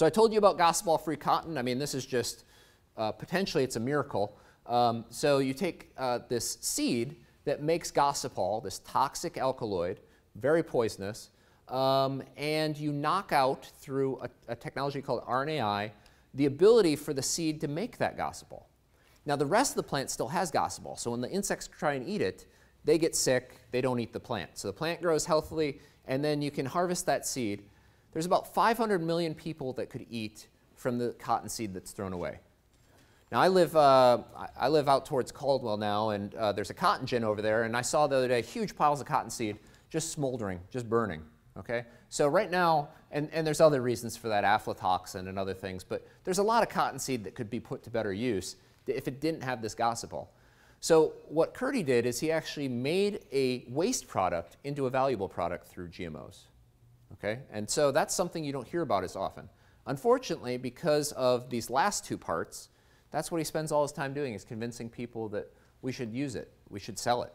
So I told you about gossypol-free cotton. I mean, this is just, uh, potentially it's a miracle. Um, so you take uh, this seed that makes gossypol, this toxic alkaloid, very poisonous, um, and you knock out through a, a, technology called RNAi the ability for the seed to make that gossypol. Now the rest of the plant still has gossypol, so when the insects try and eat it, they get sick, they don't eat the plant. So the plant grows healthily, and then you can harvest that seed. There's about 500 million people that could eat from the cotton seed that's thrown away. Now I live, uh, I live out towards Caldwell now, and uh, there's a cotton gin over there, and I saw the other day huge piles of cottonseed just smoldering, just burning. Okay, so right now, and, and there's other reasons for that, aflatoxin and other things, but there's a lot of cottonseed that could be put to better use if it didn't have this gossypol. So what Keerti did is he actually made a waste product into a valuable product through GMOs. Okay, and so that's something you don't hear about as often. Unfortunately, because of these last two parts, that's what he spends all his time doing is convincing people that we should use it, we should sell it.